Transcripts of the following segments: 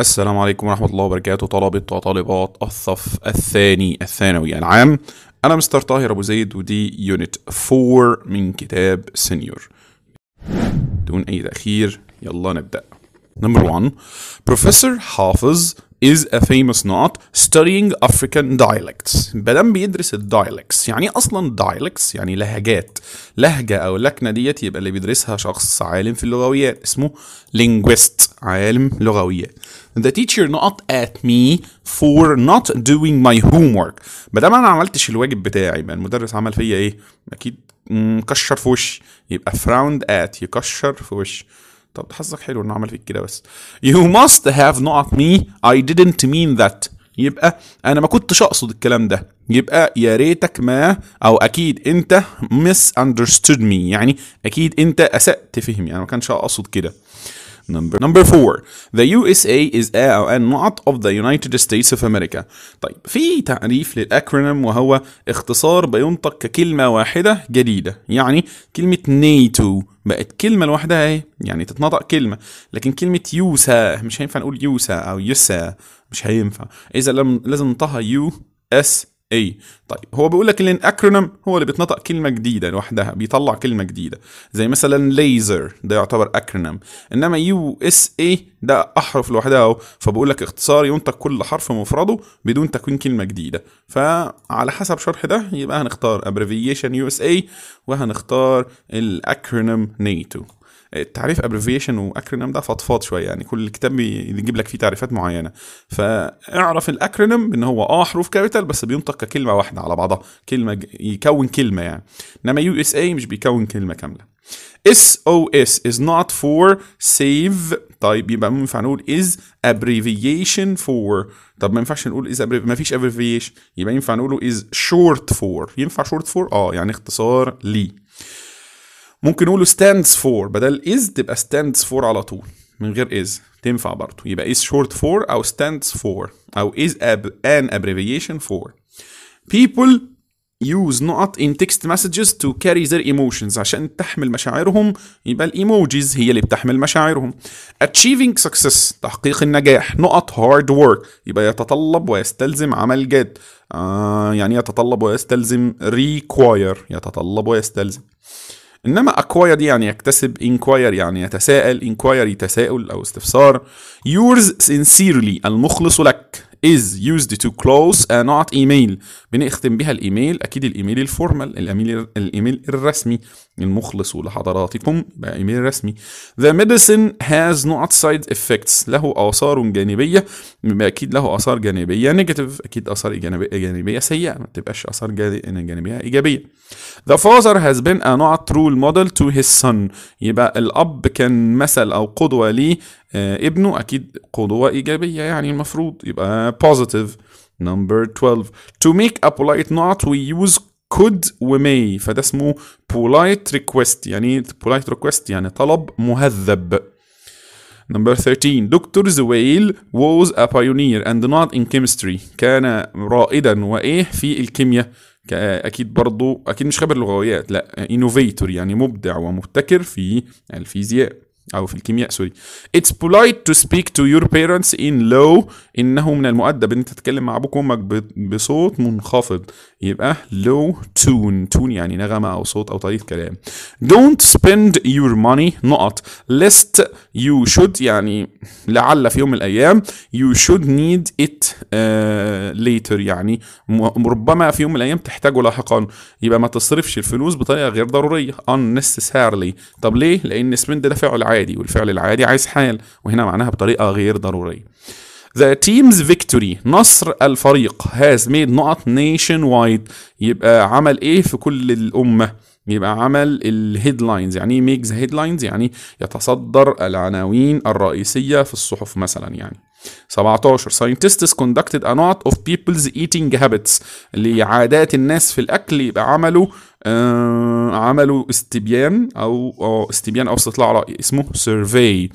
السلام عليكم ورحمة الله وبركاته طلبة وطالبات الصف الثاني الثانوي العام. أنا مستر طاهر أبو زيد ودي unit 4 من كتاب سينيور بدون أي تأخير يلا نبدأ. Number one Professor حافظ is a famous نقط studying African dialects. بدم بيدرس ال dialects يعني أصلا dialects يعني لهجات. لهجة أو لكنة ديت يبقى اللي بيدرسها شخص عالم في اللغويات اسمه linguist عالم لغويات The teacher not at me for not doing my homework. بدل أنا عملتش الواجب بتاعي يبقى المدرس عمل فيا إيه؟ أكيد مكشر في وشي. يبقى frowned at يكشر في وشي. طب حظك حلو إنه عمل فيك كده بس. You must have not me. I didn't mean that. يبقى أنا ما كنتش أقصد الكلام ده. يبقى يا ريتك ما أو أكيد أنت misunderstood me. يعني أكيد أنت أسأت فهمي. أنا ما كانش أقصد كده. Number number four. The USA is a أو an نقط of the United States of America. طيب في تعريف لل acronym وهو اختصار بينطق ككلمة واحدة جديدة. يعني كلمة NATO بقت كلمة لوحدها اهي يعني تتنطق كلمة. لكن كلمة يوسا مش هينفع نقول يوسا أو يسا مش هينفع. إذا لم لازم ننطقها USA. طيب هو بيقول لك إن ال acronym هو اللي بتنطق كلمة جديدة لوحدها بيطلع كلمة جديدة. زي مثلا ليزر ده يعتبر acronym إنما USA ده أحرف لوحدها أهو. فبقول لك اختصار ينطق كل حرف مفرده بدون تكوين كلمة جديدة. فعلى حسب شرح ده يبقى هنختار abbreviation USA وهنختار ال acronym NATO التعريف abbreviation و acronym ده فضفاض شوية يعني كل كتاب بيجيب لك فيه تعريفات معينة. فاعرف ال acronym إن هو آه حروف capital بس بينطق ككلمه واحدة على بعضها كلمة يكون كلمة يعني. إنما USA مش بيكون كلمة كاملة. SOS is نقط for save. طيب يبقى ينفع نقول is abbreviation for. طب ما ينفعش نقول abbrev- ما فيش abbreviation. يبقى ينفع نقوله is short for. ينفع short for آه يعني اختصار ليه ممكن نقوله stands for بدل is تبقى stands for على طول من غير is تنفع برضه. يبقى is short for أو stands for أو is ab an abbreviation for. People use not in text messages to carry their emotions عشان تحمل مشاعرهم. يبقى الايموجيز هي اللي بتحمل مشاعرهم. Achieving success تحقيق النجاح نقط hard work يبقى يتطلب ويستلزم عمل جاد. آه يعني يتطلب ويستلزم require يتطلب ويستلزم. إنما دي يعني يكتسب inquire يعني يتساءل inquiry تساؤل أو استفسار. Yours sincerely المخلص لك is used to close a نقط email. بنختم بها الإيميل أكيد الإيميل ال formal الإيميل الإيميل الرسمي. المخلص لحضراتكم بقى ايميل رسمي. The medicine has نقط side effects. له آثار جانبية. يبقى أكيد له آثار جانبية negative أكيد آثار جانبيه جانبية سيئة. ما تبقاش آثار جا- جانبية إيجابية. The father has been a not role model to his son. يبقى الأب كان مثل أو قدوة ليه آه، ابنه أكيد قدوة إيجابية يعني المفروض يبقى positive. Number 12 to make a polite not we use could و may. فده اسمه polite request يعني polite request يعني طلب مهذب. Number 13 دكتور زويل was a pioneer and not in chemistry. كان رائدا وإيه؟ في الكيمياء. أكيد برضو أكيد مش خبير لغويات لأ innovator يعني مبدع ومبتكر في الفيزياء أو في الكيمياء سوري It's polite to speak to your parents in low إنه من المؤدب إن أنت تتكلم مع أبوك وأمك بصوت منخفض. يبقى low tone tone يعني نغمة أو صوت أو طريقة كلام. Don't spend your money. نقط. Lest you should يعني لعل في يوم من الأيام you should need it uh, later يعني ربما في يوم من الأيام تحتاجه لاحقا. يبقى ما تصرفش الفلوس بطريقة غير ضرورية. Unnecessarily. طب ليه؟ لأن spend ده فعل عادي والفعل العادي عايز حال وهنا معناها بطريقة غير ضرورية. The team's victory. نصر الفريق has made نقط nationwide. يبقى عمل إيه في كل الأمة؟ يبقى عمل الهيدلاينز يعني إيه headlines يعني يتصدر العناوين الرئيسية في الصحف مثلا يعني. 17 scientists conducted a lot of people's eating habits. اللي عادات الناس في الأكل. يبقى عملوا آه عملوا استبيان أو أو استبيان أو استطلاع رأي. اسمه survey.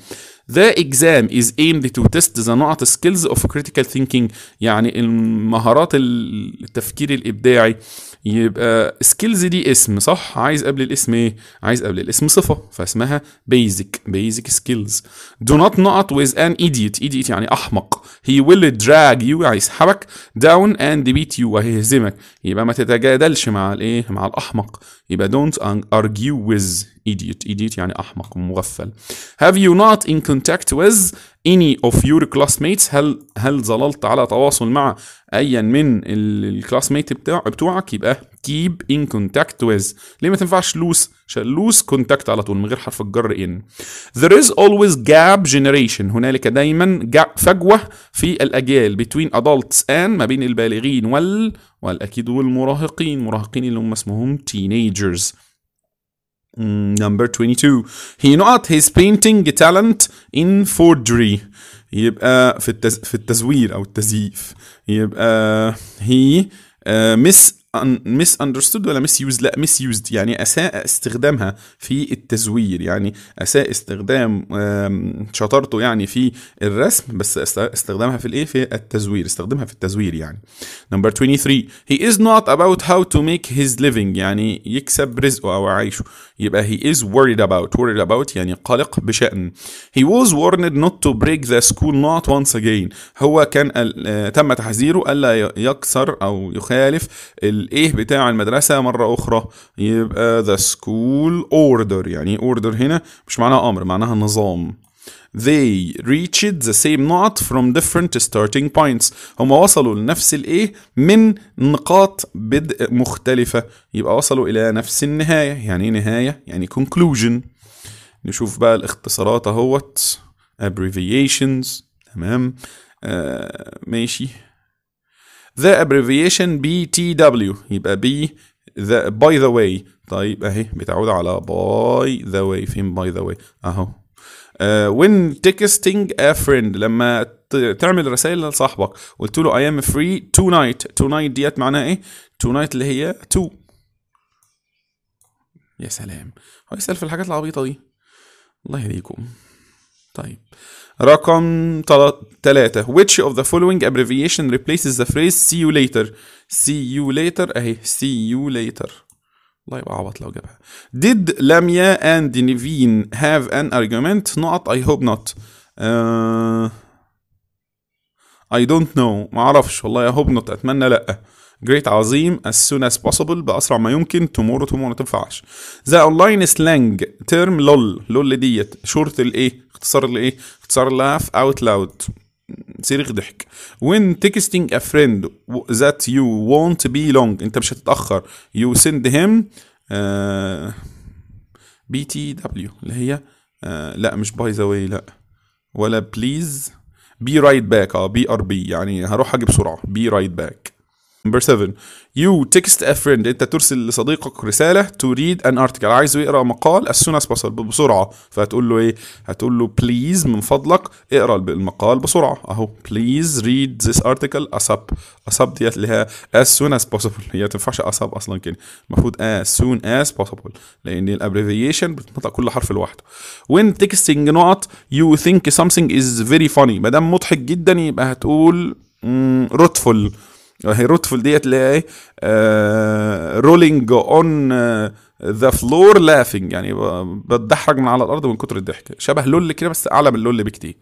The exam is aimed to test the نقط skills of critical thinking يعني المهارات التفكير الإبداعي يبقى skills دي اسم صح؟ عايز قبل الاسم إيه؟ عايز قبل الاسم صفة فاسمها basic basic skills do not نقط with an idiot. Idiot يعني أحمق. He will drag you هيسحبك down and beat you وهيهزمك. يبقى ما تتجادلش مع الايه مع الاحمق يبقى don't argue with idiot. Idiot يعني أحمق مغفل. Have you not in contact with any of your classmates هل هل ظللت على تواصل مع ايا من الكلاس ميت بتاع بتوعك؟ يبقى keep in contact with. ليه ما تنفعش lose عشان lose contact على طول من غير حرف الجر in. There is always gap generation. هنالك دايما فجوة في الأجيال between adults and ما بين البالغين وال والأكيد والمراهقين. مراهقين اللي هم اسمهم teenagers. Number 22 he نقط his painting talent in forgery. يبقى في التز... في التزوير أو التزييف. يبقى uh, miss misunderstood ولا misuse لا misused يعني أساء استخدامها في التزوير. يعني أساء استخدام شطارته يعني في الرسم بس استخدامها في الإيه؟ في التزوير. استخدمها في التزوير يعني. نمبر 23 he is not about how to make his living. يعني يكسب رزقه أو عيشه يبقى he is worried about. Worried about يعني قلق بشأن. He was warned not to break the school not once again. هو كان تم تحذيره ألا يكسر أو يخالف الايه بتاع المدرسة مرة أخرى. يبقى the school order. يعني order هنا مش معناها أمر معناها نظام. They reached the same not from different starting points. هم وصلوا لنفس الايه من نقاط بدء مختلفة. يبقى وصلوا إلى نفس النهاية. يعني إيه نهاية؟ يعني conclusion. نشوف بقى الاختصارات أهوت. Abbreviations. تمام. آه ماشي. The abbreviation BTW يبقى B the by the way. طيب أهي بتعود على by the way. فين by the way أهو. When texting a friend لما تعمل رسائل لصاحبك قلت له I am free tonight tonight ديت معناها إيه tonight اللي هي to يا سلام هو يسأل في الحاجات العبيطة دي الله يهديكم طيب رقم ثلاثة which of the following abbreviation replaces the phrase see you later see you later اهي see you later الله يبقى عبط لو جابها did لميا and نيفين have an argument نقط I hope not uh, I don't know ما أعرفش والله I hope not اتمنى لا great عظيم as soon as possible بأسرع ما يمكن tomorrow tomorrow ما تنفعش the online slang term لول لول ديت شورت الايه اختصار الايه اختصار laugh out loud صريخ ضحك. When texting a friend that you won't be long انت مش هتتأخر. You send him uh, BTW اللي هي uh, لا مش by the way لا. ولا please be right back آه BRB يعني هروح أجي بسرعة be right back Number 7 You text a friend. انت ترسل لصديقك رسالة to read an article. عايزه يقرأ مقال as soon as possible بسرعة. فهتقول له إيه؟ هتقول له please من فضلك اقرأ المقال بسرعة. أهو please read this article. asap asap ديت اللي هي as soon as possible. هي ما تنفعش asap أصلا كده. المفروض as soon as possible. لأن ال abbreviation بتنطق كل حرف لوحده. When texting نقط you think something is very funny. ما دام مضحك جدا يبقى هتقول ROTFL هي ROTFL ديت اللي هي rolling on the floor laughing يعني بتدحرج من على الأرض من كتر الضحك. شبه LOL كده بس أعلى من LOL بكتير.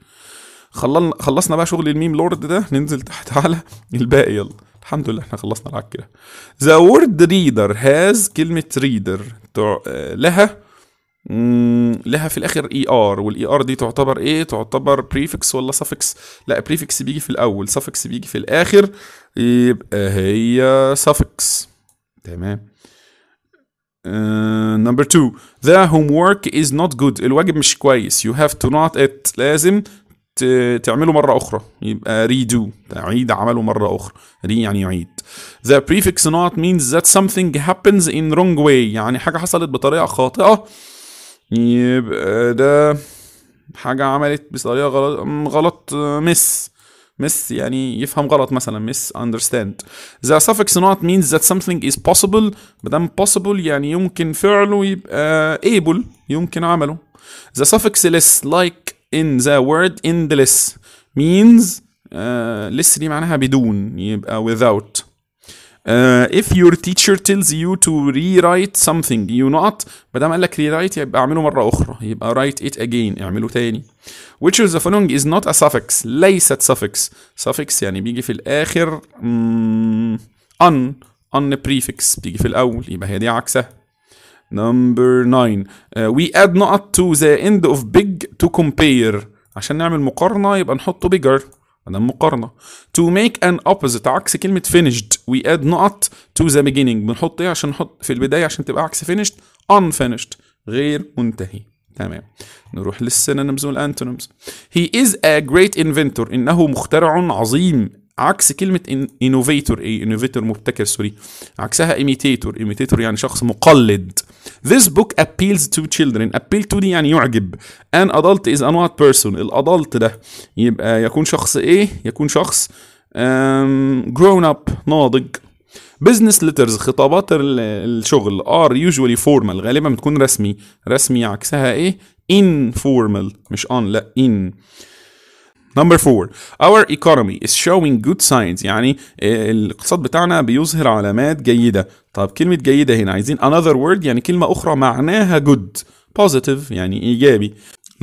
خلصنا خلصنا بقى شغل ال meme lord ده ننزل تحت على الباقي. يلا. الحمد لله إحنا خلصنا العك كده. the word reader has كلمة reader لها لها في الآخر er وال er دي تعتبر إيه؟ تعتبر prefix ولا suffix لا prefix بيجي في الأول suffix بيجي في الآخر يبقى هي suffix تمام. number 2 the homework is not good. الواجب مش كويس. You have to نقط it. لازم تعمله مرة أخرى. يبقى redo. تعيد عمله مرة أخرى. re يعني يعيد. The prefix نقط means that something happens in wrong way. يعني حاجة حصلت بطريقة خاطئة يبقى ده حاجة عملت بطريقة غلط غلط mis mis يعني يفهم غلط مثلا misunderstand ذا suffix not means that something is possible مادام possible يعني يمكن فعله يبقى able يمكن عمله. ذا suffix less like in the word endless means آه، لس دي معناها بدون يبقى without. Uh, if your teacher tells you to rewrite something you not ما دام قال لك rewrite يبقى اعمله مرة أخرى يبقى write it again اعمله تاني which of the following is not a suffix ليست suffix suffix يعني بيجي في الآخر mm, un un prefix بيجي في الأول يبقى هي دي عكسها number 9 uh, we add not to the end of big to compare عشان نعمل مقارنة يبقى نحطه bigger ده مقارنة. To make an opposite عكس كلمة finished. We add not to the beginning. بنحط إيه عشان نحط في البداية عشان تبقى عكس finished unfinished. غير منتهي. تمام. نروح لل synonyms وال antonyms. He is a great inventor. إنه مخترع عظيم. عكس كلمة innovator إيه innovator مبتكر sorry عكسها imitator imitator يعني شخص مقلد This book appeals to children appeal to دي يعني يعجب an adult is a نقط person ال adult ده يبقى يكون شخص إيه يكون شخص um, grown up ناضج business letters خطابات الشغل are usually formal غالبا بتكون رسمي رسمي عكسها إيه informal مش on لا in Number four, our economy is showing good signs يعني الاقتصاد بتاعنا بيظهر علامات جيدة. طب كلمة جيدة هنا عايزين another word يعني كلمة أخرى معناها good. Positive يعني إيجابي.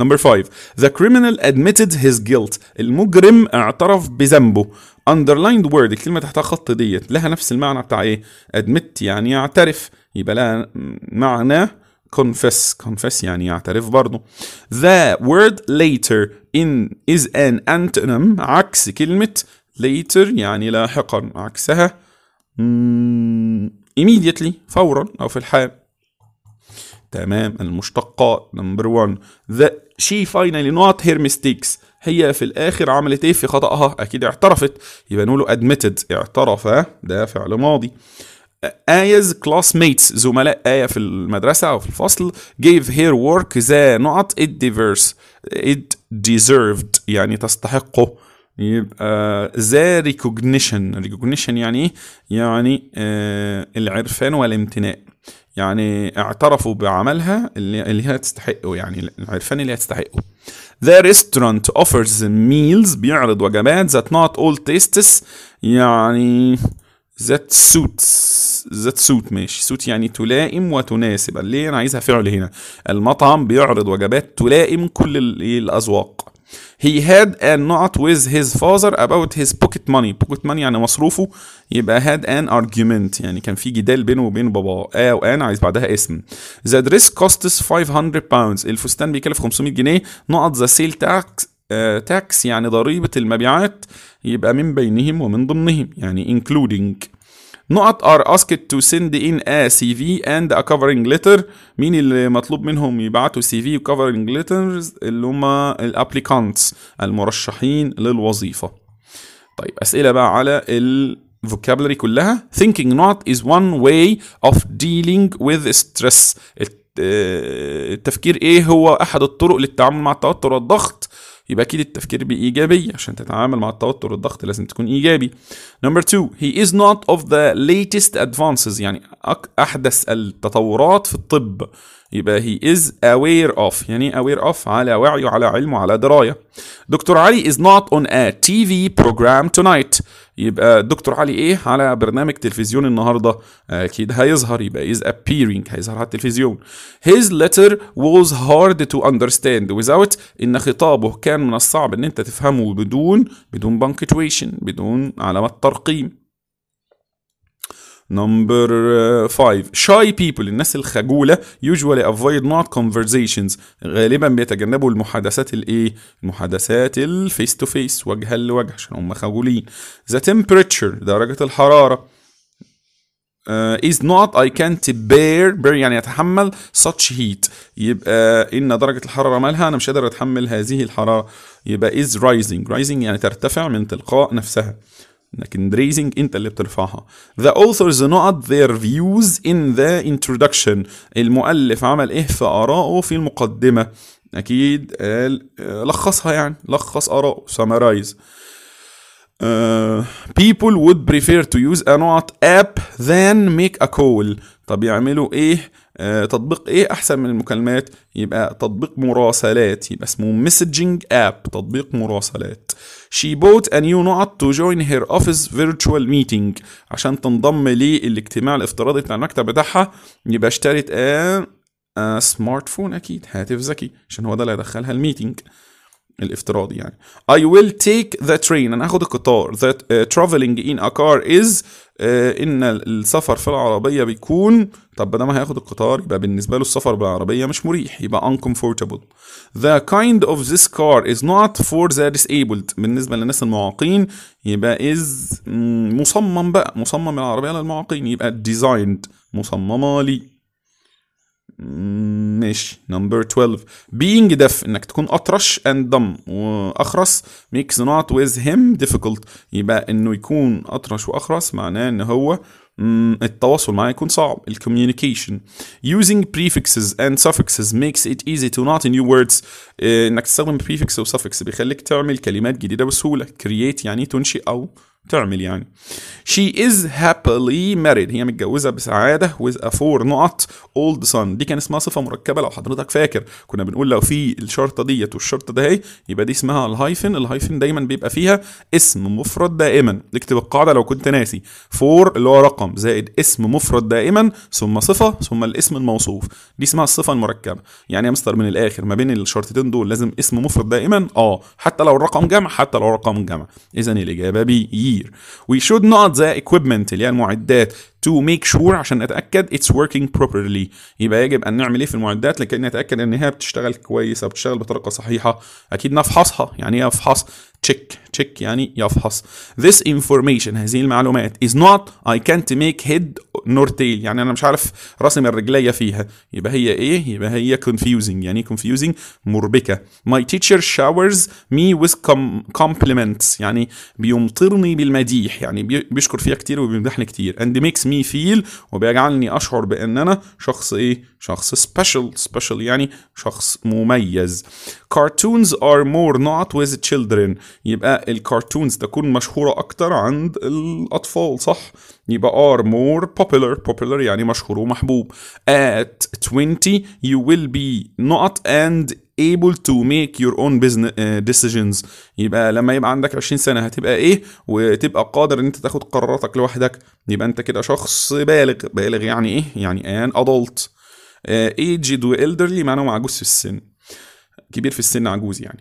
Number five, the criminal admitted his guilt. المجرم اعترف بذنبه. Underlined word الكلمة تحتها خط ديت لها نفس المعنى بتاع إيه؟ admit يعني يعترف يبقى لها معنى confess confess يعني يعترف برضه the word later in is an antonym. عكس كلمة later يعني لاحقا. عكسها. mm, immediately فورا أو في الحال. تمام. المشتقات number one. The she finally not her mistakes. هي في الآخر عملت إيه؟ في خطأها. أكيد اعترفت. يبقى نقوله admitted. اعترف. ده فعل ماضي. آيز classmates زملاء آية في المدرسة أو في الفصل gave her work the not it diverse it deserved يعني تستحقه. يبقى the recognition recognition يعني إيه؟ يعني آه العرفان والامتناء. يعني اعترفوا بعملها اللي, اللي هي تستحقه يعني العرفان اللي هي تستحقه. The restaurant offers meals بيعرض وجبات that not all tastes يعني ذات سوت ذات سوت ماشي. سوت يعني تلائم وتناسب. ليه أنا عايزها فعل هنا. المطعم بيعرض وجبات تلائم كل الأذواق. He had a not with his father about his pocket money. Pocket money يعني مصروفه. يبقى had an argument. يعني كان في جدال بينه وبين باباه آه وآن عايز بعدها اسم. The dress costs 500 pounds. الفستان بيكلف 500 جنيه. نقط the sale tax tax يعني ضريبة المبيعات يبقى من بينهم ومن ضمنهم يعني including. نقط are asked to send in a CV and a covering letter. مين اللي مطلوب منهم يبعتوا CV و covering letters اللي هم ال applicants المرشحين للوظيفة. طيب أسئلة بقى على ال vocabulary كلها. Thinking نقط is one way of dealing with stress. التفكير إيه؟ هو أحد الطرق للتعامل مع التوتر والضغط. يبقى أكيد التفكير بايجابيه عشان تتعامل مع التوتر والضغط لازم تكون إيجابي. نمبر 2 he is not of the latest advances. يعني أحدث التطورات في الطب. يبقى he is aware of. يعني aware of على وعي وعلى علم وعلى دراية. دكتور علي is not on a TV program tonight. يبقى دكتور علي إيه؟ على برنامج تلفزيون النهارده. أكيد هيظهر يبقى is appearing هيظهر على التلفزيون. His letter was hard to understand. Without إن خطابه كان من الصعب إن أنت تفهمه بدون بدون punctuation بدون علامات ترقيم. نمبر 5 shy people الناس الخجولة usually avoid not conversations. غالبا بيتجنبوا المحادثات الايه المحادثات ال face to face وجها لوجه عشان هم خجولين. The temperature درجة الحرارة. Uh, is نقط I can't bear bear يعني يتحمل such heat. يبقى إن درجة الحرارة مالها أنا مش قادر أتحمل هذه الحرارة. يبقى is rising. Rising يعني ترتفع من تلقاء نفسها. لكن raising انت اللي بترفعها the authors نقط their views in the introduction المؤلف عمل إيه في آرائه في المقدمة أكيد قال لخصها يعني لخص آراءه summarize Uh, people would prefer to use a not app than make a call طب يعملوا إيه uh, تطبيق إيه أحسن من المكالمات؟ يبقى تطبيق مراسلات يبقى اسمه messaging app تطبيق مراسلات. She bought a new not to join her office virtual meeting. عشان تنضم للاجتماع الافتراضي بتاع المكتب بتاعها يبقى اشترت smartphone أكيد هاتف ذكي عشان هو ده اللي هيدخلها ال meeting الافتراضي يعني. I will take the train. أنا هاخد القطار. That uh, traveling in a car is إن السفر في العربية بيكون طب بدل ما هياخد القطار يبقى بالنسبة له السفر بالعربية مش مريح يبقى uncomfortable. The kind of this car is نقط for the disabled. بالنسبة للناس المعاقين يبقى is مصمم بقى مصمم العربية للمعاقين يبقى designed مصممة لي. ماشي. number 12 being deaf. إنك تكون أطرش and dumb. وأخرس. Makes نقط with him difficult. يبقى إنه يكون أطرش وأخرس معناه إن هو التواصل معاه يكون صعب. ال communication using prefixes and suffixes makes it easy to نقط new words. إنك تستخدم prefix و suffix بيخليك تعمل كلمات جديدة بسهولة. Create يعني تنشئ أو تعمل يعني. She is happily married. هي متجوزة بسعادة with a four نقط old son. دي كان اسمها صفة مركبة لو حضرتك فاكر. كنا بنقول لو في الشرطة ديت والشرطة ده اهي يبقى دي اسمها ال hyphen ال hyphen دايما بيبقى فيها اسم مفرد دائما. اكتب القاعدة لو كنت ناسي. four اللي هو رقم زائد اسم مفرد دائما ثم صفة ثم الاسم الموصوف. دي اسمها الصفة المركبة. يعني يا مستر من الآخر ما بين الشرطتين دول لازم اسم مفرد دائما. آه حتى لو الرقم جمع حتى لو رقم جمع. إذا الإجابة B year we should نقط the equipment اللي هي المعدات to make sure عشان نتاكد it's working properly. يبقى يجب أن نعمل إيه في المعدات؟ لكي نتأكد إن هي بتشتغل كويس أو بتشتغل بطريقة صحيحة. أكيد نفحصها. يعني إيه أفحص؟ check check يعني يفحص. This information هذه المعلومات is نقط I can't make head nor tail. يعني أنا مش عارف راسم الرجليه فيها. يبقى هي إيه؟ يبقى هي confusing. يعني confusing مربكة. My teacher showers me with com compliments. يعني بيمطرني بالمديح. يعني بيشكر فيها كتير وبيمدحني كتير. And makes me feel وبيجعلني أشعر بأن أنا شخص إيه؟ شخص special special يعني شخص مميز. Cartoons are more not with children. يبقى الكرتونز تكون مشهورة أكتر عند الأطفال صح؟ يبقى are more popular. popular يعني مشهور ومحبوب. At 20 you will be not and able to make your own business decisions. يبقى لما يبقى عندك 20 سنة هتبقى إيه؟ وتبقى قادر إن أنت تاخد قراراتك لوحدك. يبقى أنت كده شخص بالغ. بالغ يعني إيه؟ يعني an adult. uh, aged و elderly معناه عجوز في السن. كبير في السن عجوز يعني.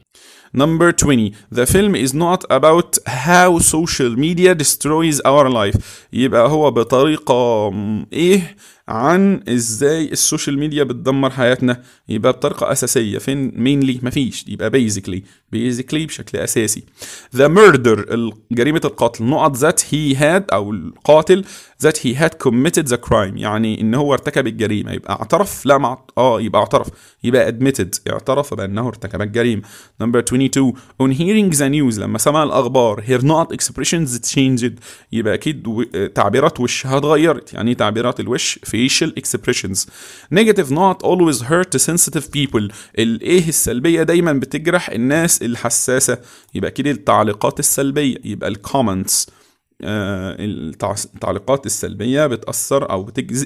Number 20 The film is not about how social media destroys our life. يبقى هو بطريقة إيه؟ عن إزاي ال social media بتدمر حياتنا. يبقى بطريقة أساسية. فين؟ mainly مفيش. يبقى basically. basically بشكل أساسي. The murder. جريمة القتل. نقط that he had أو القاتل that he had committed the crime. يعني إن هو ارتكب الجريمة. يبقى اعترف؟ لا مع آه يبقى اعترف. يبقى admitted. اعترف بأنه ارتكب الجريمة. Number 22 On hearing the news لما سمع الأخبار her نقط expressions changed. يبقى أكيد تعبيرات وشها اتغيرت. يعني تعبيرات الوش؟ Facial expressions. Negative not always hurt sensitive people. الإيه السلبية دايما بتجرح الناس الحساسة. يبقى كده التعليقات السلبية يبقى الكومنتس التعليقات السلبية بتأثر أو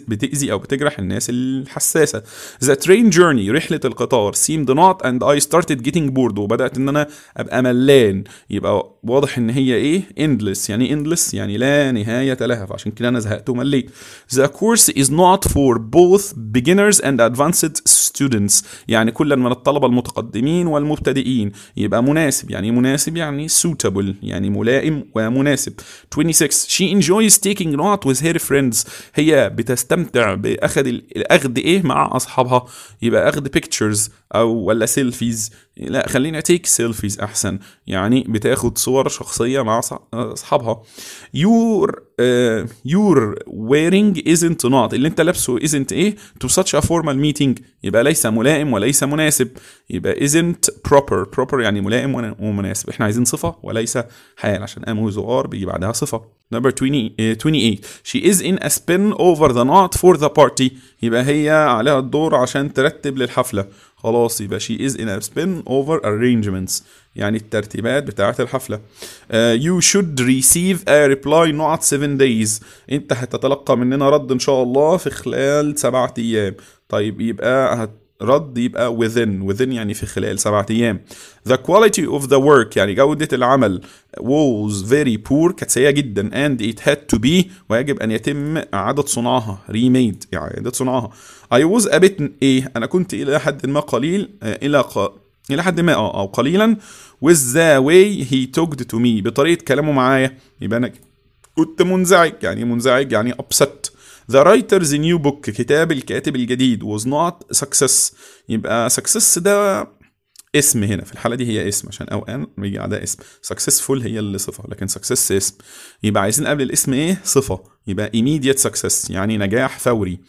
بتأذي أو بتجرح الناس الحساسة. The train journey رحلة القطار seemed not and I started getting bored وبدأت إن أنا أبقى ملان. يبقى واضح إن هي إيه؟ endless. يعني endless يعني لا نهاية لها فعشان كده أنا زهقت ومليت. The course is not for both beginners and advanced students. يعني كلا من الطلبة المتقدمين والمبتدئين. يبقى مناسب. يعني مناسب يعني suitable. يعني ملائم ومناسب. 26 she enjoys taking note with her friends. هي بتستمتع بأخذ الأخذ إيه مع أصحابها؟ يبقى أخذ pictures أو ولا selfies لا خلينا take selfies أحسن. يعني بتاخد صور شخصية مع أصحابها. Uh, you're wearing isn't نقط. اللي أنت لابسه isn't إيه؟ To such a formal meeting. يبقى ليس ملائم وليس مناسب. يبقى isn't proper. Proper يعني ملائم ومناسب. إحنا عايزين صفة وليس حال عشان am و is و are بيجي بعدها صفة. Number 20, uh, 28 She is in a spin over the knot for the party. يبقى هي عليها الدور عشان ترتب للحفلة. خلاص يبقى she is in a spin over arrangements. يعني الترتيبات بتاعة الحفلة. Uh, you should receive a reply not 7 days. انت هتتلقى مننا رد إن شاء الله في خلال سبعة أيام. طيب يبقى هت رد يبقى within within يعني في خلال سبعة أيام. The quality of the work يعني جودة العمل was very poor كانت سيئة جدا. And it had to be ويجب أن يتم إعادة صنعها remade يعني إعادة صنعها. I was a bit إيه أنا كنت إلى حد ما قليل آه، إلى ق... إلى حد ما أه أو قليلا. With the way he talked to me بطريقة كلامه معايا يبقى أنا كنت منزعج يعني منزعج يعني upset. The writer's new book كتاب الكاتب الجديد was not success. يبقى success ده اسم هنا. في الحالة دي هي اسم عشان أو أن بيجي على اسم. Successful هي اللي صفة لكن success اسم. يبقى عايزين قبل الاسم إيه؟ صفة. يبقى immediate success يعني نجاح فوري.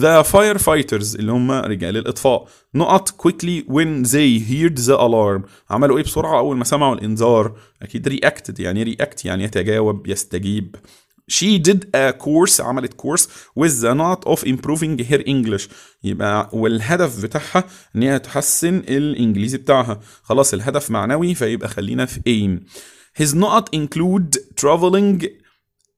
The firefighters اللي هم رجال الإطفاء. نقط quickly when they heard the alarm. عملوا إيه بسرعة؟ أول ما سمعوا الإنذار. أكيد reacted يعني react يعني يتجاوب يستجيب. She did a course عملت كورس with the not of improving her English. يبقى والهدف بتاعها إن هي تحسن الإنجليزي بتاعها. خلاص الهدف معنوي فيبقى خلينا في aim. His not include traveling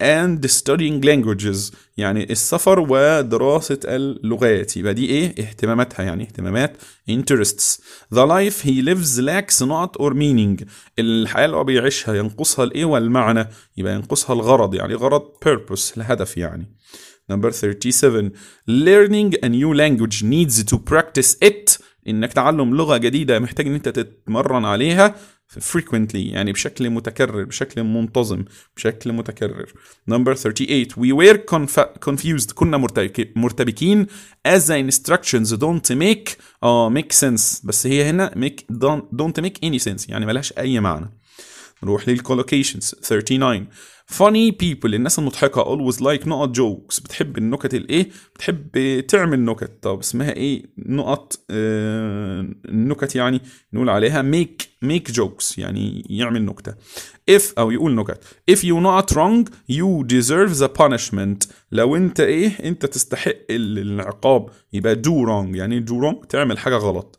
and studying languages يعني السفر ودراسة اللغات. يبقى دي إيه؟ اهتماماتها يعني اهتمامات interests. The life he lives lacks not or meaning. الحياة اللي هو بيعيشها ينقصها الإيه والمعنى؟ يبقى ينقصها الغرض يعني غرض purpose الهدف يعني. Number 37 learning a new language needs to practice it. إنك تعلم لغة جديدة محتاج إن أنت تتمرن عليها. Frequently يعني بشكل متكرر بشكل منتظم بشكل متكرر number 38 we were conf- confused كنا مرتبك- مرتبكين as the instructions don't make آه make sense بس هي هنا make don't, don't make any sense يعني ملهاش اي معنى نروح للcollocations 39 funny people الناس المضحكة always like نقط jokes. بتحب النكت الايه بتحب تعمل نكت. طب اسمها إيه؟ نقط آه النكت يعني نقول عليها make make jokes يعني يعمل نكتة. If أو يقول نكت. If you not wrong you deserve the punishment. لو أنت إيه؟ أنت تستحق ال- العقاب. يبقى do wrong. يعني do wrong تعمل حاجة غلط.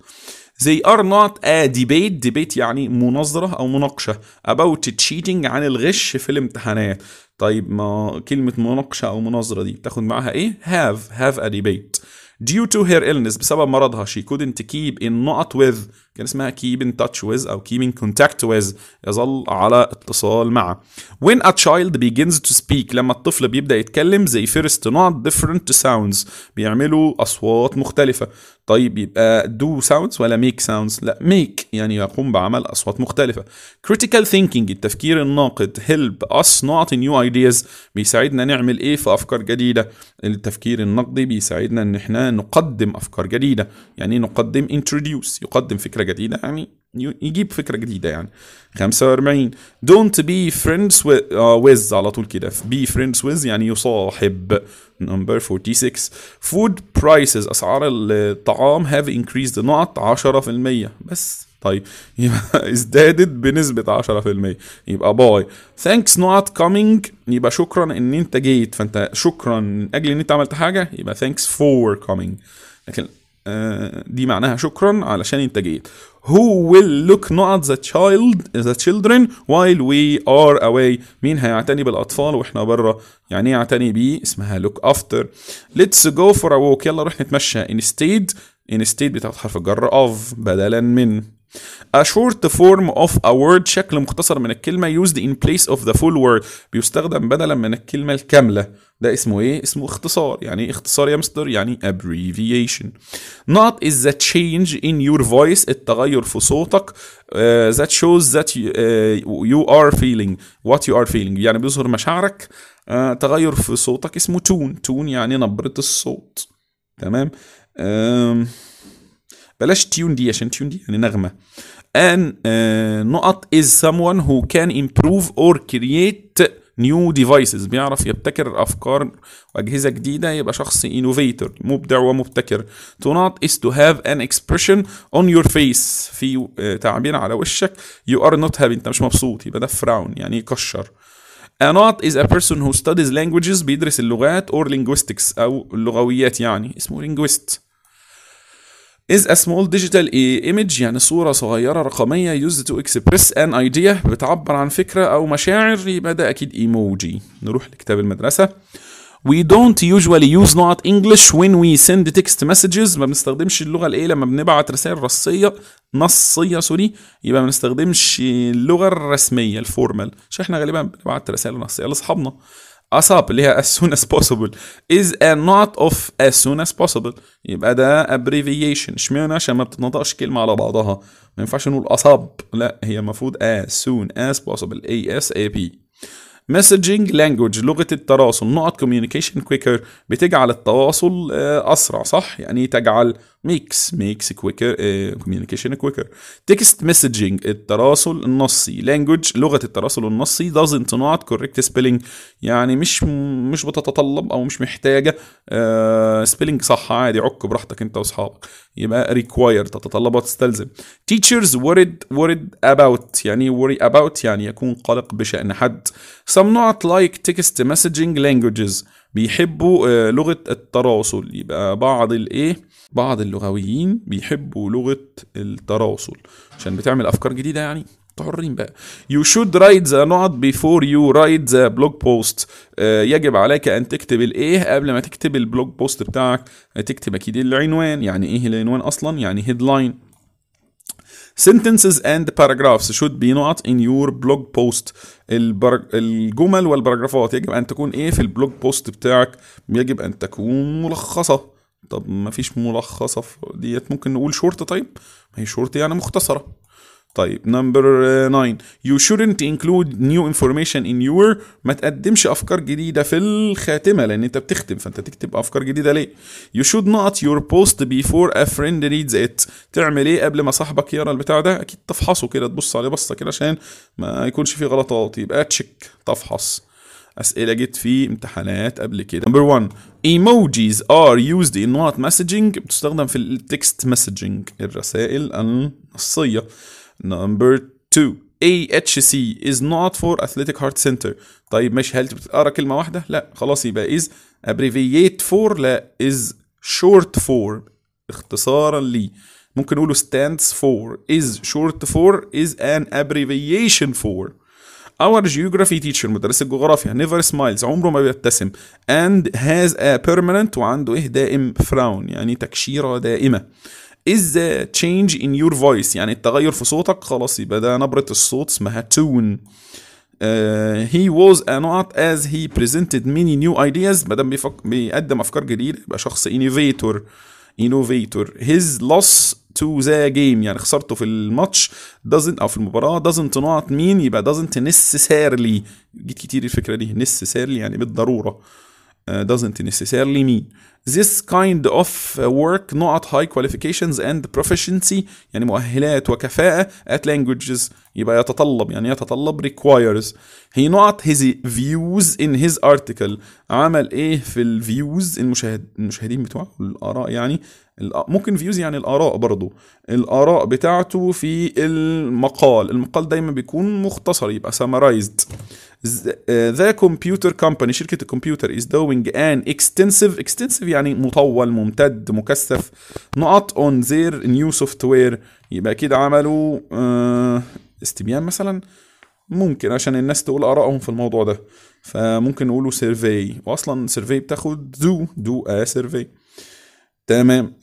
They are not a debate debate يعني مناظرة أو مناقشة about cheating عن الغش في الامتحانات طيب ما كلمة مناقشة أو مناظرة دي بتاخد معاها إيه have have a debate due to her illness بسبب مرضها she couldn't keep in not with كان اسمها keep in touch with أو keep in contact with يظل على اتصال مع when a child begins to speak لما الطفل بيبدأ يتكلم they first not different sounds. بيعملوا أصوات مختلفة. طيب يبقى do sounds ولا make sounds لا make يعني يقوم بعمل أصوات مختلفة. Critical thinking التفكير الناقد help us not new ideas. بيساعدنا نعمل إيه في أفكار جديدة. التفكير النقدي بيساعدنا إن إحنا نقدم أفكار جديدة. يعني نقدم introduce يقدم فكرة جديدة يعني يجيب فكرة جديدة يعني. 45 don't be friends with, uh, with على طول كده. be friends with يعني يصاحب. number 46 food prices أسعار الطعام have increased not 10% بس طيب يبقى ازدادت بنسبة 10% يبقى باي thanks not coming يبقى شكرا إن أنت جيت. فأنت شكرا من أجل إن أنت عملت حاجة يبقى thanks for coming. لكن دي معناها شكرا علشان انت جيت who will look not the child the children while we are away? مين هيعتني بالأطفال وإحنا بره يعني إيه يعتني بيه؟ اسمها look after. Let's go for a walk. يلا نروح نتمشى. Instead instead بتاخد حرف الجر of بدلا من. A short form of a word. شكل مختصر من الكلمة used in place of the full word. بيستخدم بدلا من الكلمة الكاملة. ده اسمه إيه؟ اسمه اختصار، يعني إيه اختصار يا مستر؟ يعني ابريفيشن. Not is the change in your voice التغير في صوتك uh, that shows that you, uh, you are feeling what you are feeling، يعني بيظهر مشاعرك uh, تغير في صوتك اسمه تون، تون يعني نبرة الصوت. تمام؟ uh, بلاش tune دي عشان tune دي يعني نغمة. And uh, نقط is someone who can improve or create new devices بيعرف يبتكر أفكار وأجهزة جديدة يبقى شخص innovator مبدع ومبتكر. to نقط is to have an expression on your face في آه، تعبير على وشك you are not happy أنت مش مبسوط يبقى ده frown يعني كشر A نقط is a person who studies languages بيدرس اللغات or linguistics أو اللغويات يعني اسمه linguists is a small digital image يعني صورة صغيرة رقمية used to express an idea بتعبر عن فكرة أو مشاعر يبقى ده أكيد إيموجي؟ نروح لكتاب المدرسة. We don't usually use نقط English when we send text messages. ما بنستخدمش اللغة الإيه لما بنبعت رسائل رصية نصية sorry يبقى ما بنستخدمش اللغة الرسمية ال formal عشان إحنا غالبا بنبعت رسائل نصية لأصحابنا. ASAP اللي هي as soon as possible is a نقط of as soon as possible يبقى ده abbreviation اشمعنى عشان ما بتتنطقش كلمة على بعضها ما ينفعش نقول ASAP لا هي المفروض as soon as possible ASAP messaging language لغة التواصل نقط communication quicker بتجعل التواصل أسرع صح يعني تجعل makes makes quicker communication quicker text messaging التراسل النصي. language لغة التراسل النصي doesn't نقط correct spelling. يعني مش مش بتتطلب أو مش محتاجة آه، spelling uh, صح عادي عك براحتك أنت وأصحابك. يبقى require تتطلب وتستلزم. teachers worried worried about يعني worry about يعني يكون قلق بشأن حد. Some نقط like text messaging languages. بيحبوا آه، لغة التراسل. يبقى بعض الايه بعض اللغويين بيحبوا لغة التراسل. عشان بتعمل أفكار جديدة يعني حرين بقى. You should write the not before you write the blog post. uh, يجب عليك أن تكتب الايه قبل ما تكتب ال blog post بتاعك. تكتب أكيد العنوان. يعني إيه العنوان أصلا؟ يعني headline. Sentences and paragraphs should be not in your blog post. البرج... الجمل والبراجرافات. يجب أن تكون إيه في ال blog post بتاعك؟ يجب أن تكون ملخصة. طب ما فيش ملخصة ديت ممكن نقول شورت طيب؟ ما هي شورت يعني مختصرة. طيب number 9 you shouldn't include new information in your ما تقدمش أفكار جديدة في الخاتمة لأن أنت بتختم فأنت تكتب أفكار جديدة ليه؟ You should not your post before a friend reads it. تعمل إيه قبل ما صاحبك يقرأ البتاع ده؟ أكيد تفحصه كده تبص عليه بصة كده عشان ما يكونش فيه غلطات. يبقى check تفحص. اسئله جت في امتحانات قبل كده number 1 emojis are used in what messaging بتستخدم في التكست مسجنج الرسائل النصيه Number two AHC is not for Athletic Heart Center طيب ماشي هل بتقرا كلمة واحدة؟ لا خلاص يبقى is abbreviate for لا is short for اختصارا لي ممكن نقوله stands for is short for is an abbreviation for Our geography teacher مدرس الجغرافيا never smiles عمره ما بيبتسم and has a permanent وعنده إيه دائم frown يعني تكشيرة دائمة is the change in your voice يعني التغير في صوتك خلاص يبقى ده نبرة الصوت اسمها tone Uh, he was a not as he presented many new ideas ما دام بيفك... بيقدم افكار جديده يبقى شخص innovator innovator his loss to the game يعني خسارته في الماتش doesn't أو في المباراه doesn't not mean يبقى doesn't necessarily جيت كتير الفكرة دي necessarily يعني بالضروره uh, doesn't necessarily mean this kind of work not high qualifications and proficiency يعني مؤهلات وكفاءة at languages يبقى يتطلب يعني يتطلب requires he not his views in his article عمل إيه في ال views المشاهد المشاهدين بتوعه الآراء يعني ممكن views يعني الآراء برضو. الآراء بتاعته في المقال. المقال دايما بيكون مختصر يبقى summarized. The computer company شركة الكمبيوتر is doing an extensive extensive يعني مطول ممتد مكثف نقط on their new software. يبقى كده عملوا uh, استبيان مثلا. ممكن عشان الناس تقول آرائهم في الموضوع ده. فممكن نقوله survey واصلا survey بتاخد do do a survey تمام.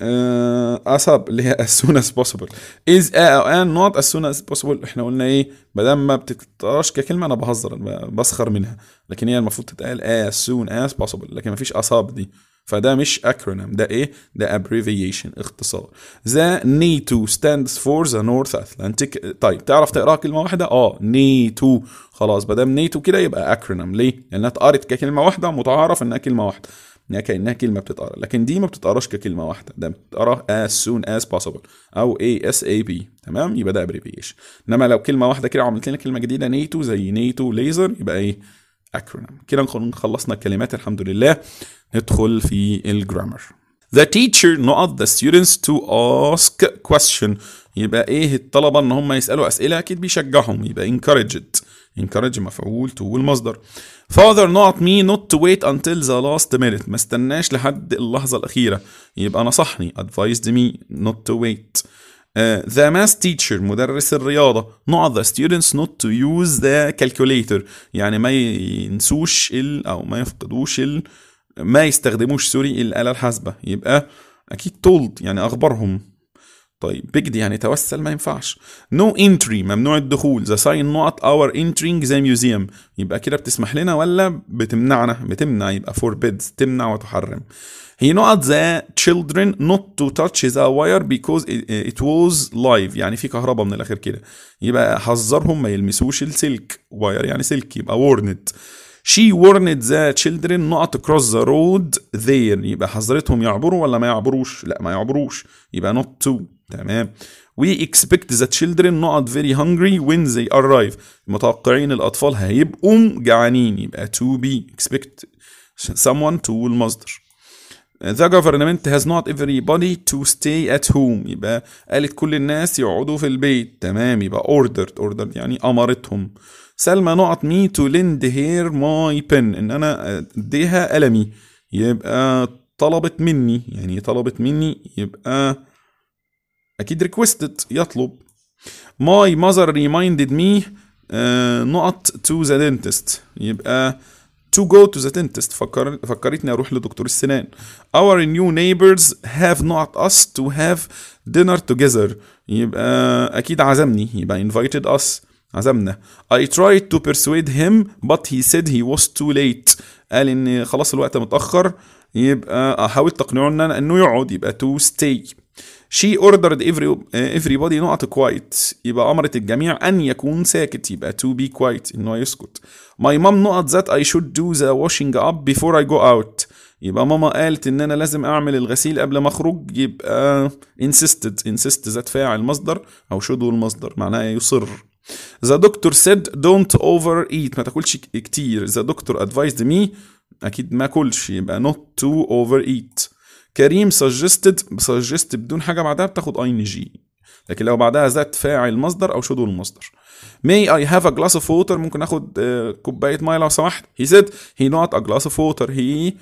ASAP اللي هي as soon as possible. is a and not as soon as possible. إحنا قلنا إيه؟ ما ما بتتقراش ككلمة أنا بهزر بسخر منها. لكن هي المفروض تتقال as soon as possible. لكن ما فيش أصاب دي. فده مش acronym ده إيه؟ ده abbreviation اختصار. The NATO stands for the North Atlantic. طيب تعرف تقراها كلمة واحدة؟ آه NATO خلاص ما دام NATO كده يبقى acronym. ليه؟ لأنها اتقرت ككلمة واحدة متعارف إنها كلمة واحدة. كأنها كلمة بتتقرأ لكن دي ما بتتقراش ككلمة واحدة ده بتتقرأ as soon as possible أو ASAP تمام؟ يبقى ده abbreviation. إنما لو كلمة واحدة كده عملت لنا كلمة جديدة NATO زي NATO laser يبقى إيه؟ acronym. كده نكون خلصنا الكلمات الحمد لله. ندخل في ال grammar The teacher not the students to ask question. يبقى إيه الطلبة إن هم يسألوا أسئلة؟ أكيد بيشجعهم يبقى encouraged. Encourage مفعول to المصدر father not me not to wait until the last minute. ما استناش لحد اللحظة الأخيرة. يبقى نصحني. Advised me not to wait. Uh, the math teacher مدرس الرياضة. Not the students not to use the calculator. يعني ما ينسوش ال أو ما يفقدوش ال ما يستخدموش سوري الآلة الحاسبة. يبقى أكيد told. يعني أخبرهم. طيب بجد يعني توسل ما ينفعش. No entry ممنوع الدخول. The sign not our entering the museum. يبقى كده بتسمح لنا ولا بتمنعنا؟ بتمنع يبقى forbids تمنع وتحرم. Not the children not to touch the wire because it, it was live. يعني في كهرباء من الآخر كده. يبقى حذرهم ما يلمسوش السلك wire يعني سلك يبقى warned she warned the children not to cross the road there. يبقى حذرتهم يعبروا ولا ما يعبروش؟ لا ما يعبروش. يبقى not to. تمام. We expect the children not very hungry when they arrive. متوقعين الأطفال هيبقوا جعانين يبقى to be expect someone to المصدر The government has not everybody to stay at home. يبقى قالت كل الناس يقعدوا في البيت. تمام. يبقى ordered. ordered يعني أمرتهم. سلمى نقط مي to lend her my pen. إن أنا أديها قلمي. يبقى طلبت مني. يعني طلبت مني. يبقى أكيد requested يطلب mother reminded me uh, not to the dentist يبقى to go to the dentist فكر فكرتني أروح لدكتور السنان our new neighbors have not us to have dinner together يبقى أكيد عزمني يبقى invited us عزمنا I tried to persuade him but he said he was too late قال ان خلاص الوقت متاخر يبقى حاولت اقنعه ان انه يقعد يبقى to stay she ordered every, everybody not quiet يبقى امرت الجميع ان يكون ساكت يبقى to be quiet انه يسكت my mom not that I should do the washing up before I go out يبقى ماما قالت ان أنا لازم اعمل الغسيل قبل ما اخرج يبقى insisted insist ذات فاعل مصدر أو should المصدر معناها يصر The doctor said don't overeat ما تاكلش كتير The doctor advised me أكيد ما اكلش يبقى not to overeat كريم suggested suggested بدون حاجة بعدها بتاخد اي ان جي لكن لو بعدها ذات فاعل مصدر أو شذو المصدر may I have a glass of water ممكن آخد كوباية مية لو سمحت. He said he not a glass of water. He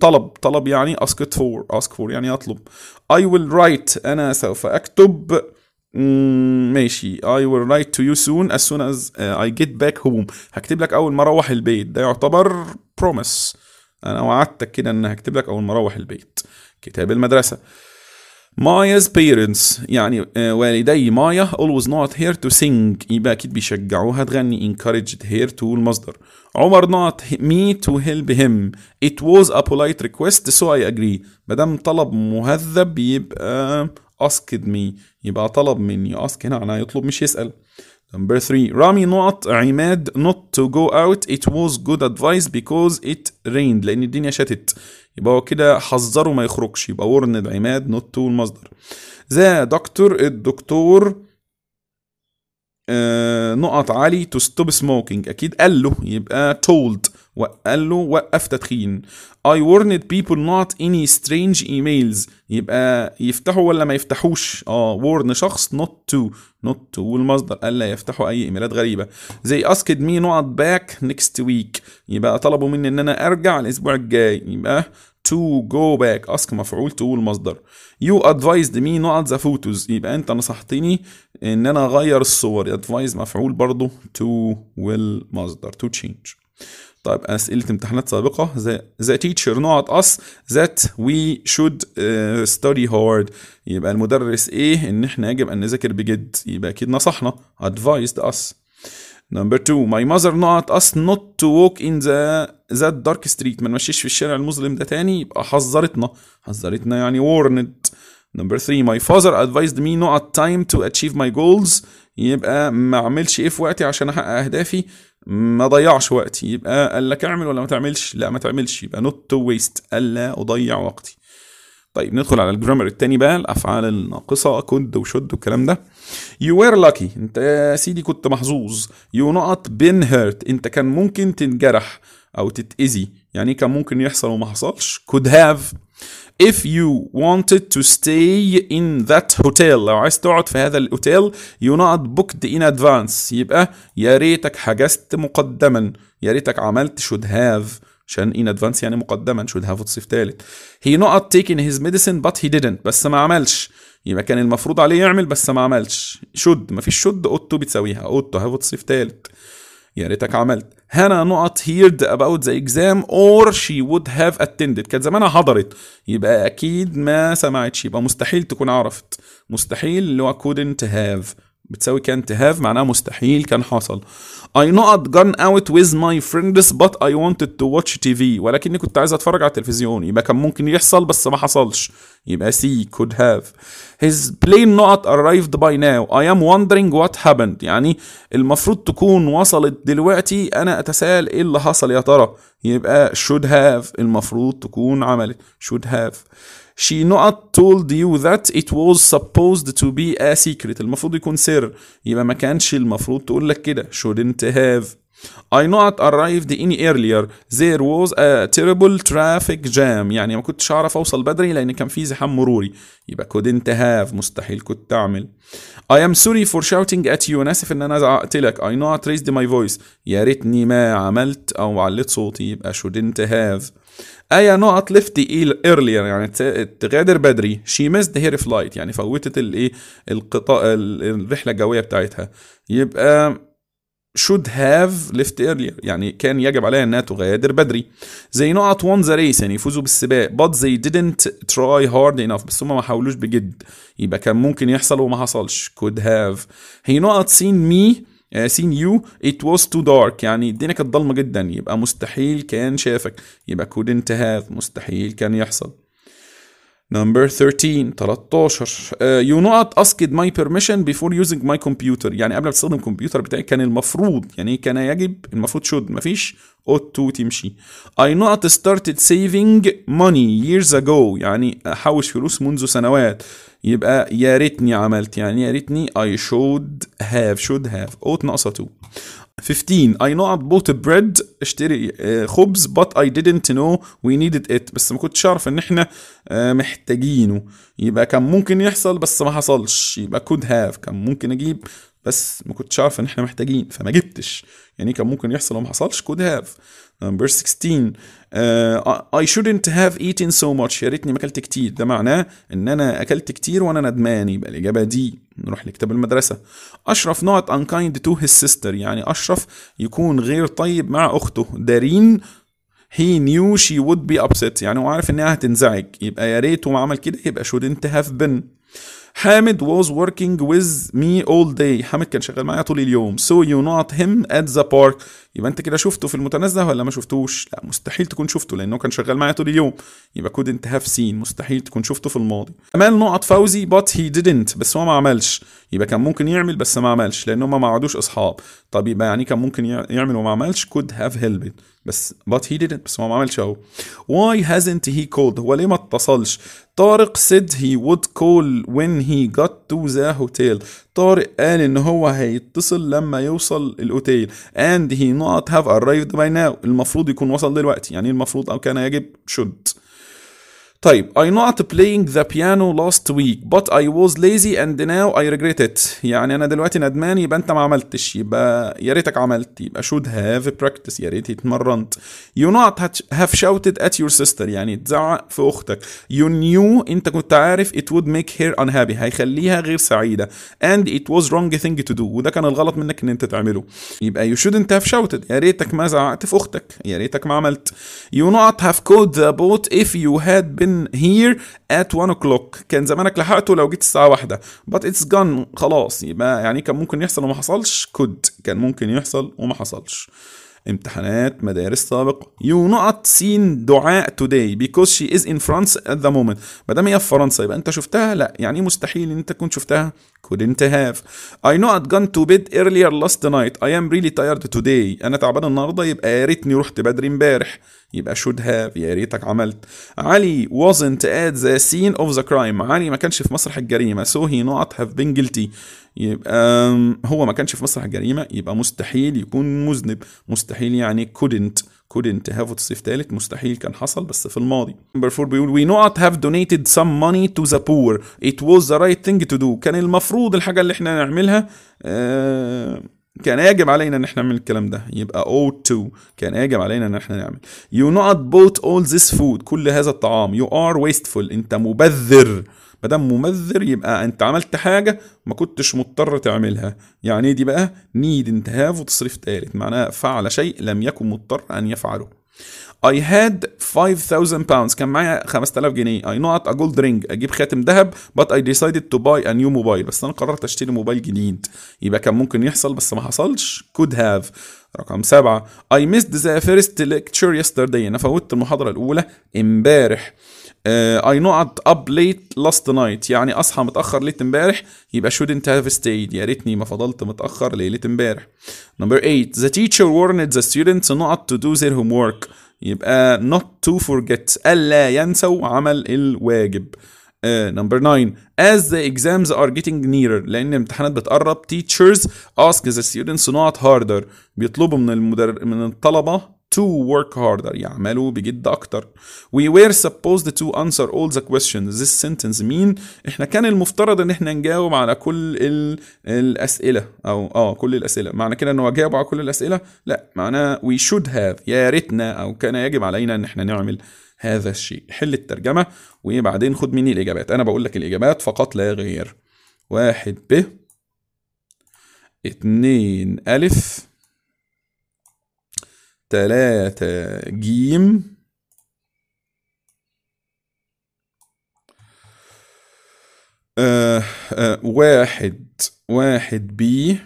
طلب. طلب يعني asked for ask for يعني اطلب I will write. أنا سوف أكتب. ماشي. I will write to you soon as soon as I get back home. هكتب لك أول ما أروح البيت. ده يعتبر promise. أنا وعدتك كده ان هكتب لك أول ما أروح البيت. كتاب المدرسة. مايا's parents يعني والدي مايا always not here to sing. يبقى أكيد بيشجعوها تغني encouraged here to المصدر. عمر not me to help him. It was a polite request so I agree. مادام طلب مهذب يبقى asked me. يبقى طلب مني. Ask هنا معناها يطلب مش يسأل. Number three رامي نقط عماد not to go out. It was good advice because it rained. لأن الدنيا شتت. يبقى هو كده حذره ما يخرجش. يبقى ورند عماد not to المصدر. ذا دكتور الدكتور آه نقط علي to stop smoking. أكيد قال له. يبقى told. وقال له وقف تدخين. I warned people not any strange emails. يبقى يفتحوا ولا ما يفتحوش؟ آه warn شخص not to not to. والمصدر قال لا يفتحوا أي إيميلات غريبة. زي asked me not back next week. يبقى طلبوا مني إن أنا أرجع الأسبوع الجاي. يبقى to go back. Ask مفعول to المصدر you advised me not the photos. يبقى أنت نصحتني إن أنا أغير الصور. Advise مفعول برضه to والمصدر. To change. طيب أسئلة امتحانات سابقة the, the teacher not us that we should uh, study hard يبقى المدرس إيه ان إحنا يجب ان نذاكر بجد يبقى أكيد نصحنا advised us Number two, my mother not us not to walk in the that dark street ما نمشيش في الشارع المظلم ده تاني يبقى حذرتنا حذرتنا يعني warned Number three, my father advised me not time to achieve my goals يبقى ما اعملش إيه في وقتي عشان احقق اهدافي ما ضيعش وقتي. يبقى قال لك اعمل ولا ما تعملش؟ لا ما تعملش. يبقى not to waste. ألا أضيع وقتي. طيب ندخل على الجرامر التاني بقى الأفعال الناقصة كد وشد والكلام ده. You were lucky. أنت يا سيدي كنت محظوظ. You not been hurt. أنت كان ممكن تنجرح أو تتأذي. يعني كان ممكن يحصل وما حصلش. Could have. If you wanted to stay in that hotel لو عايز تقعد في هذا الأوتيل you not booked in advance. يبقى يا ريتك حجزت مقدما. يا ريتك عملت should have عشان in advance يعني مقدما should have تصيف تالت. He not taken his medicine but he didn't. بس ما عملش. يبقى كان المفروض عليه يعمل بس ما عملش. should مفيش should ought to بتساويها. ought to have تصيف تالت. يا ريتك عملت. هنا نقط heard about the exam or she would have attended. كانت زمانها حضرت. يبقى أكيد ما سمعتش. يبقى مستحيل تكون عرفت. مستحيل اللي هو couldn't have. بتساوي كان have معناها مستحيل كان حصل. I not gone out with my friends but I wanted to watch TV ولكني كنت عايز أتفرج على التلفزيون. يبقى كان ممكن يحصل بس ما حصلش. يبقى C could have. His plane not arrived by now I am wondering what happened يعني المفروض تكون وصلت دلوقتي أنا اتساءل إيه اللي حصل يا ترى يبقى should have المفروض تكون عملت should have she not told you that it was supposed to be a secret المفروض يكون سر يبقى ما كانش المفروض تقول لك كده shouldn't have I not arrived any earlier. There was a terrible traffic jam. يعني ما كنتش أعرف أوصل بدري لأن كان في زحام مروري. يبقى couldn't have مستحيل كنت تعمل. I am sorry for shouting at you. أنا آسف إن أنا زعقت لك I not raised my voice. يا ريتني ما عملت أو عليت صوتي. يبقى shouldn't have آية نقط ليفتي earlier. يعني تغادر بدري. She missed her flight. يعني فوتت الايه القطاع الرحلة الجوية بتاعتها. يبقى should have left earlier. يعني كان يجب عليها إنها تغادر بدري. زي نقط won the race. يعني يفوزوا بالسباق. But they didn't try hard enough. بس هم ما حاولوش بجد. يبقى كان ممكن يحصل وما حصلش. Could have. هي نقط seen me سين يو it was too dark. يعني الدنيا كانت ضلمة جدا. يبقى مستحيل كان شافك. يبقى couldn't have. مستحيل كان يحصل. number 13 13 you not asked my permission before using my computer يعني قبل ما تستخدم الكمبيوتر بتاعي كان المفروض يعني كان يجب المفروض should فيش ought to تمشي. I not started saving money years ago يعني أحوش فلوس منذ سنوات. يبقى يا ريتني عملت يعني يا ريتني I should have should have ought ناقصه to 15 I not bought bread اشتري خبز but I didn't know we needed it. بس ما كنتش اعرف إن إحنا محتاجينه. يبقى كان ممكن يحصل بس ما حصلش. يبقى could have. كان ممكن أجيب بس ما كنتش عارف إن إحنا محتاجين فما جبتش. يعني كان ممكن يحصل وما حصلش could have. Number 16 uh, I shouldn't have eaten so much. يا ريتني ما أكلت كتير. ده معناه إن أنا أكلت كتير وأنا ندمان. يبقى الإجابة دي نروح لكتاب المدرسة. أشرف not unkind to his sister. يعني أشرف يكون غير طيب مع أخته. دارين he knew she would be upset. يعني هو عارف إنها هتنزعج. يبقى يا ريته ما عمل كده يبقى shouldn't have been. حامد was working with me all day حامد كان شغال معايا طول اليوم so you not him at the park يبقى انت كده شفته في المتنزه ولا ما شفتوش؟ لا مستحيل تكون شفته لأنه كان شغال معايا طول اليوم. يبقى couldn't have seen مستحيل تكون شفته في الماضي. عمل نقط فوزي but he didn't بس هو ما عملش. يبقى كان ممكن يعمل بس ما عملش لأن هم ما عادوش اصحاب. طب يبقى يعني كان ممكن يعمل وما عملش could have helped. بس but he didn't بس هو ما عملش اهو. Why hasn't he called هو ليه ما اتصلش؟ طارق said he would call when he got to the hotel. طارق قال إن هو هيتصل لما يوصل الأوتيل. And he not have arrived by now. المفروض يكون وصل دلوقتي. يعني المفروض أو كان يجب should. طيب I not playing the piano last week but I was lazy and now I regret it يعني أنا دلوقتي ندمان يبقى أنت ما عملتش يبقى يا ريتك عملت يبقى should have practice يا ريت اتمرنت you not have shouted at your sister يعني تزعق في أختك you knew أنت كنت عارف it would make her unhappy هيخليها غير سعيدة and it was wrong thing to do وده كان الغلط منك إن أنت تعمله يبقى you shouldn't have shouted يا ريتك ما زعقت في أختك يا ريتك ما عملت you not have caught the boat if you had been here at 1 o'clock. كان زمانك لحقته لو جيت الساعة واحدة. But it's gone. خلاص. يبقى يعني كان ممكن يحصل وما حصلش. Could. كان ممكن يحصل وما حصلش. امتحانات مدارس سابق. You not seen دعاء today because she is in France at the moment. ما دام هي في فرنسا يبقى انت شفتها؟ لا. يعني مستحيل ان انت تكون شفتها. Couldn't have. I not gone to bed earlier last night. I am really tired today. أنا تعبان النهارده يبقى يا ريتني رحت بدري امبارح. يبقى should have يا ريتك عملت. علي wasn't at the scene of the crime. علي ما كانش في مسرح الجريمة. So he not have been guilty. يبقى هو ما كانش في مسرح الجريمة. يبقى مستحيل يكون مذنب. مستحيل يعني couldn't couldn't have تصريف تالت مستحيل كان حصل بس في الماضي. Number 4 بيقول we not have donated some money to the poor. It was the right thing to do. كان المفروض الحاجة اللي إحنا نعملها آه كان يجب علينا إن إحنا نعمل الكلام ده. يبقى ought to كان يجب علينا إن إحنا نعمل. You not bought all this food. كل هذا الطعام. You are wasteful. أنت مبذر. ما دام مبذر يبقى أنت عملت حاجة ما كنتش مضطر تعملها. يعني إيه دي بقى؟ need. انت have وتصريف تالت. معناها فعل شيء لم يكن مضطر أن يفعله. I had 5000 pounds كان معايا 5000 جنيه I not a gold ring أجيب خاتم ذهب but I decided to buy a new mobile بس أنا قررت اشتري موبايل جديد يبقى كان ممكن يحصل بس ما حصلش could have رقم سبعة I missed the first lecture yesterday أنا فوتت المحاضرة الأولى امبارح uh, I not up late last night يعني اصحى متاخر ليله امبارح يبقى shouldn't have stayed يا ريتني ما فضلت متاخر ليله امبارح number 8 the teacher warned the students not to do their homework يبقى not to forget الا ينسوا عمل الواجب نمبر uh, 9 as the exams are getting nearer لأن الامتحانات بتقرب teachers ask the students not harder بيطلبوا من المدر... من الطلبه to work harder يعملوا بجد أكتر. We were supposed to answer all the questions. This sentence mean إحنا كان المفترض إن إحنا نجاوب على كل ال... الأسئلة. أو آه كل الأسئلة. معنى كده ان هو جاوب على كل الأسئلة؟ لا. معناه we should have. يا ريتنا أو كان يجب علينا إن إحنا نعمل هذا الشيء. حل الترجمة وبعدين خد مني الإجابات. أنا بقول لك الإجابات فقط لا غير. واحد ب. اتنين ألف. تلاتة جيم. آه آه واحد واحد بي.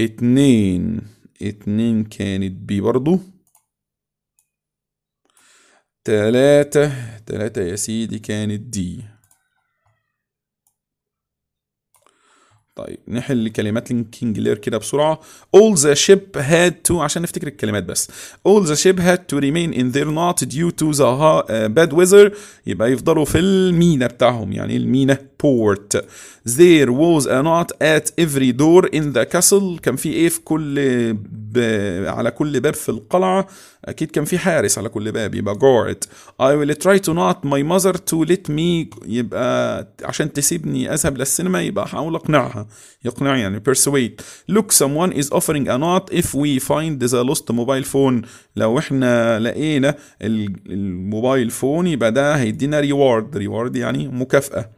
اتنين اتنين كانت B برضو. تلاتة تلاتة يا سيدي كانت D. طيب نحل كلمات King Lear كده بسرعة. All the ship had to عشان نفتكر الكلمات بس. All the ship had to remain in their knot due to the bad weather. يبقى يفضلوا في المينا بتاعهم يعني المينا. Port. There was a knot at every door in the castle. كان في إيه في كل ب... على كل باب في القلعة. أكيد كان في حارس على كل باب يبقى guard. I will try to not my mother to let me يبقى عشان تسيبني أذهب للسينما يبقى هحاول أقنعها يقنع يعني persuade. Look someone is offering a knot if we find the lost mobile phone. لو إحنا لقينا الموبايل فون يبقى ده هيدينا reward. reward يعني مكافأة.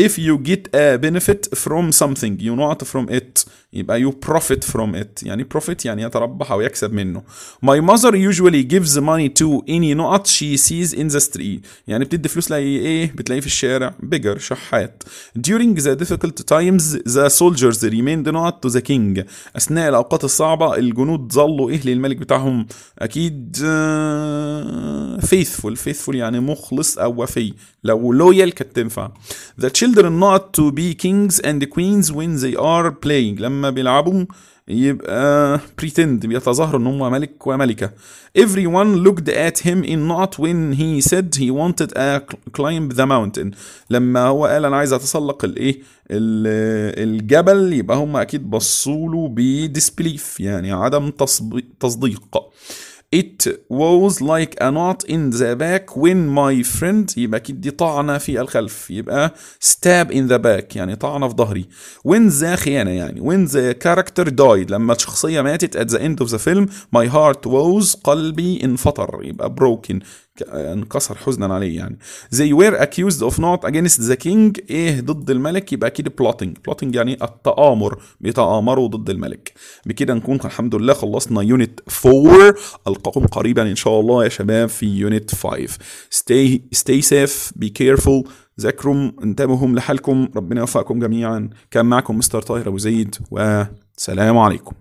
If you get a benefit from something you not from it يبقى you profit from it يعني profit يعني يتربح أو يكسب منه my mother usually gives money to any not she sees in the street يعني بتدي فلوس لأي إيه بتلاقيه في الشارع بيجر شحات during the difficult times the soldiers remained not to the king أثناء الأوقات الصعبة الجنود ظلوا إيه للملك بتاعهم أكيد uh, faithful faithful يعني مخلص أو وفي لو loyal كانت تنفع the children not to be kings and queens when they are playing لما بيلعبوا يبقى pretend بيتظاهروا ان هم ملك وملكة everyone looked at him in not when he said he wanted to climb the mountain لما هو قال أنا عايز اتسلق الايه الجبل يبقى هم أكيد بصوا له بديسبليف يعني عدم تصديق It was like a knot in the back when my friend يبقى أكيد دي طعنة في الخلف يبقى stab in the back يعني طعنة في ظهري when the خيانة يعني when the character died لما الشخصية ماتت at the end of the film my heart was قلبي انفطر يبقى broken انكسر حزنا عليه يعني. They were accused of not against the king. إيه ضد الملك يبقى أكيد plotting. Plotting يعني التآمر بيتآمروا ضد الملك. بكده نكون الحمد لله خلصنا unit 4 ألقاكم قريبا إن شاء الله يا شباب في unit 5 stay stay safe. Be careful. ذاكروا انتبهوا لحالكم. ربنا يوفقكم جميعا. كان معكم مستر طاهر أبو زيد والسلام عليكم.